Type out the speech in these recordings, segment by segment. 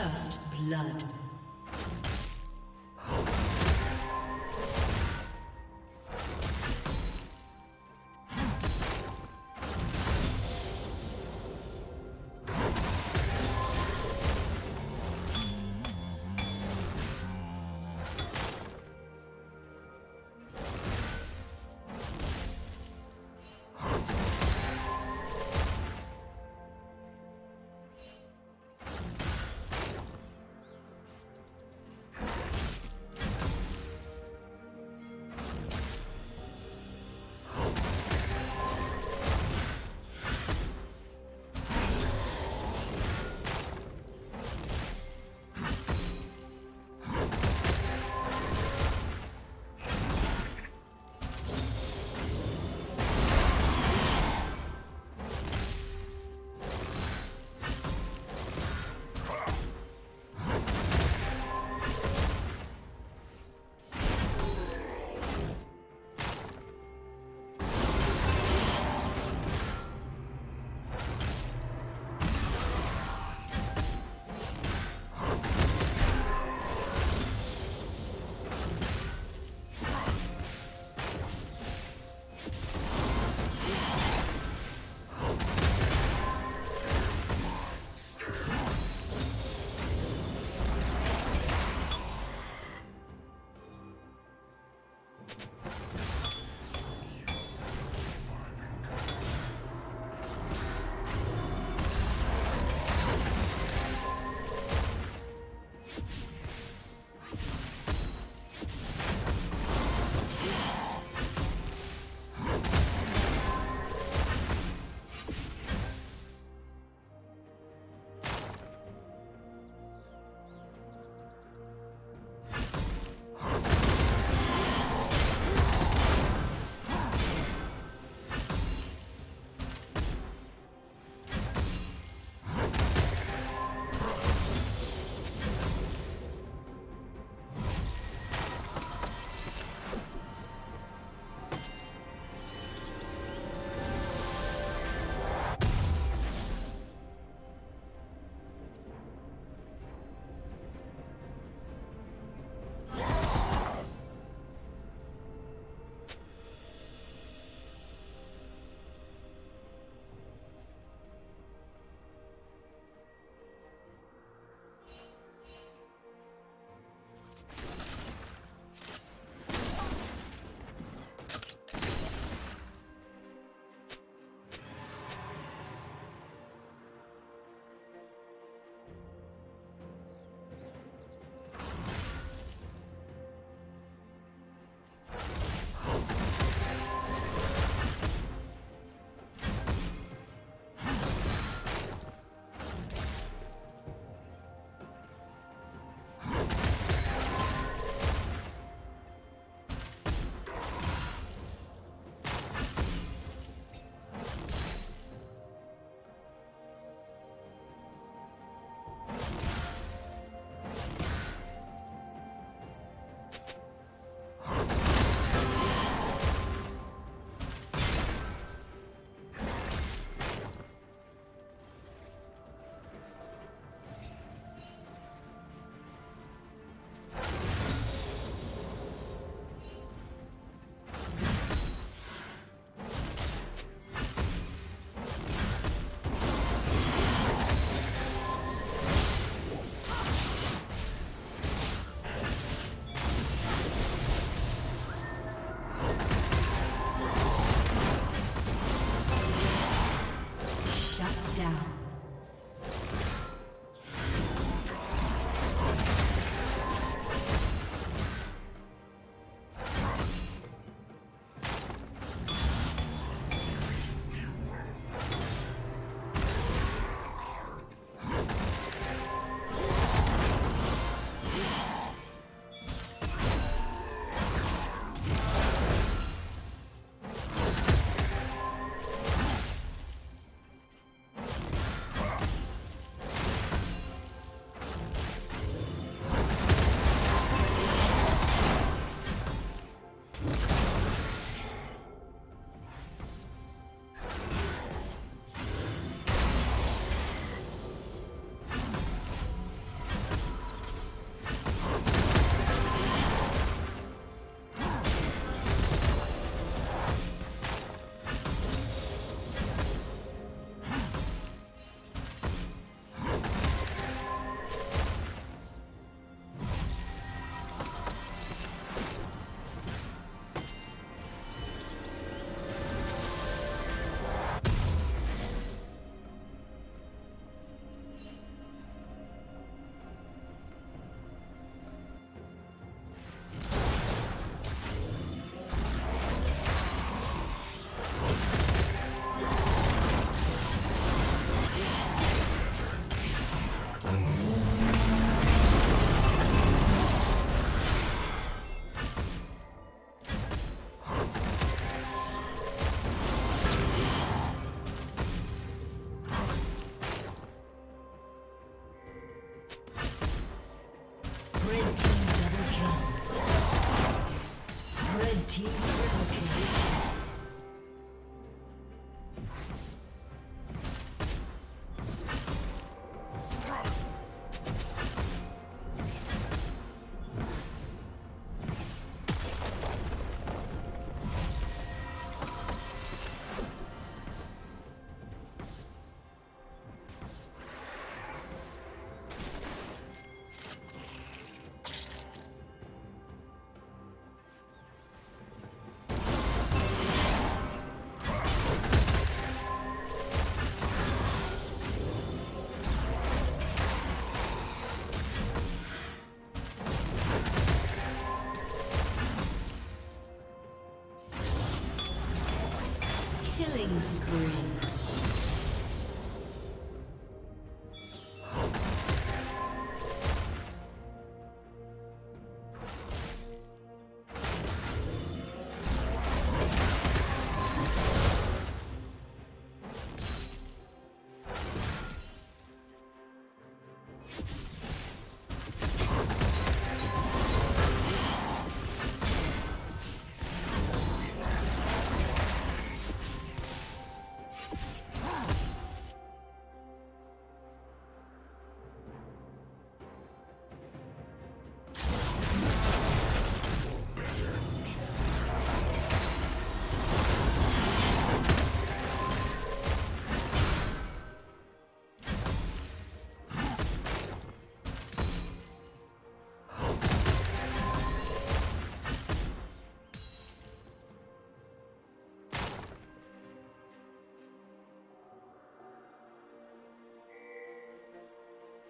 First blood.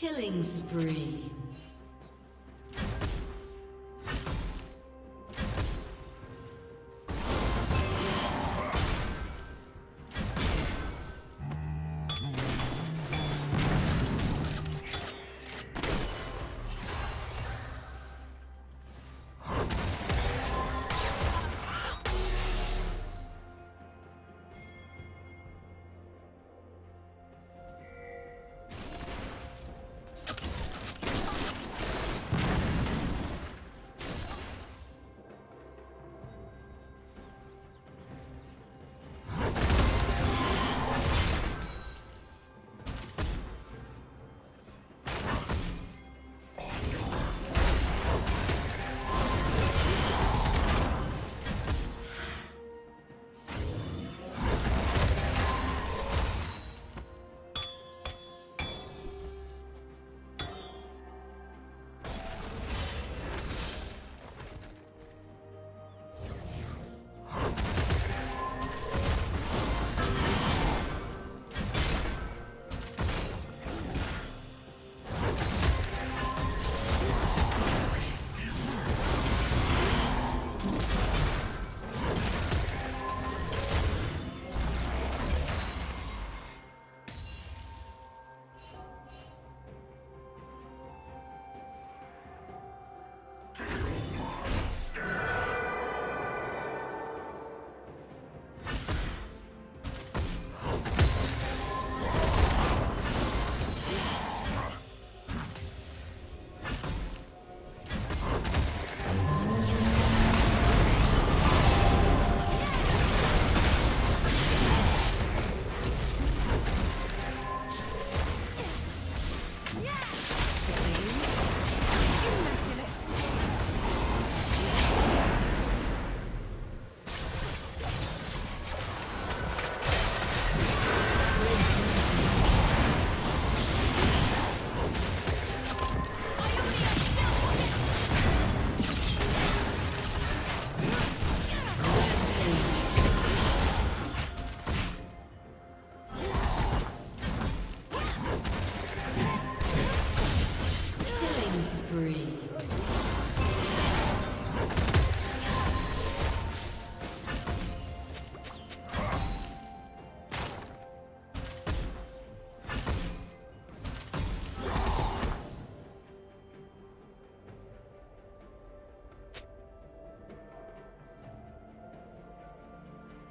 Killing spree.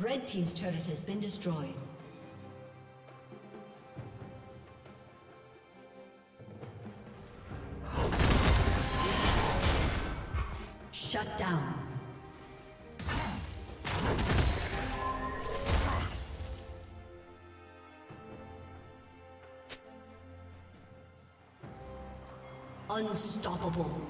Red Team's turret has been destroyed. Shut down. Unstoppable.